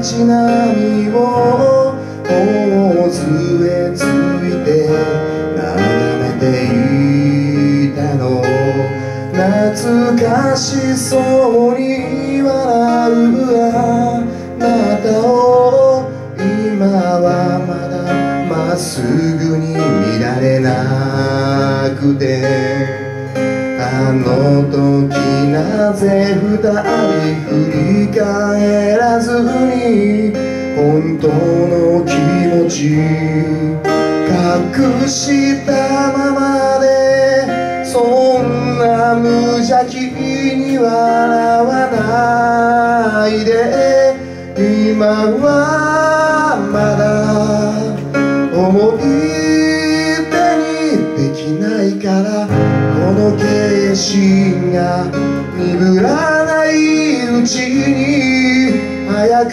街並みを頬杖ついて眺めていたの。懐かしそうに笑うあなたを今はまだまっすぐに見られなくて。あの時なぜ二人振り返らずに本当の気持ち隠したままでそんな無邪気に笑わないで。今はいに早く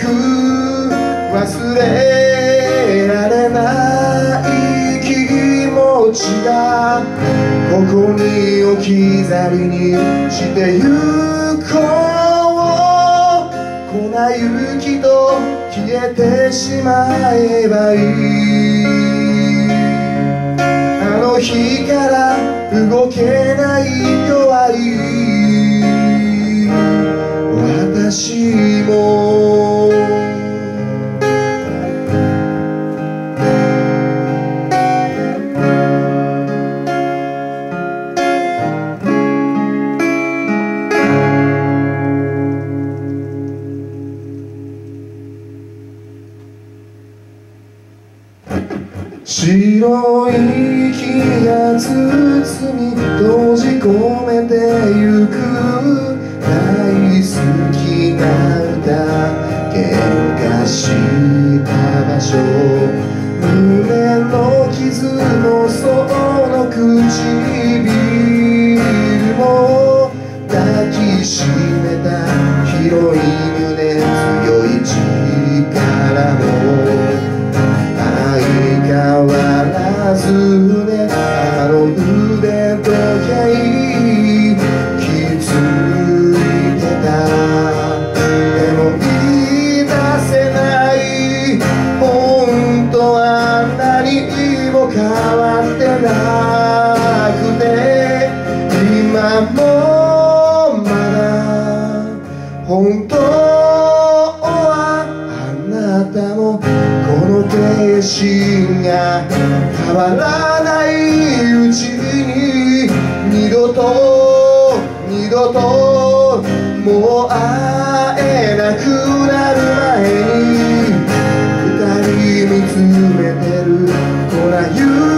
忘れられない気持ちがここに置き去りにしてゆこう粉雪と消えてしまえばいいあの日から動けない弱い白い気が包み閉じ込めてゆく大好きな歌喧嘩した場所胸の傷もそ変わってなくて今もまだ本当はあなたもこの景色が変わらないうちに二度と二度ともう会えなくなる前に見つめてる。粉雪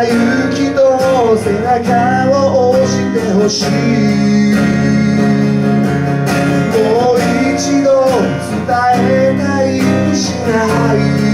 勇気と背中を押してほしい。もう一度伝えたいしない。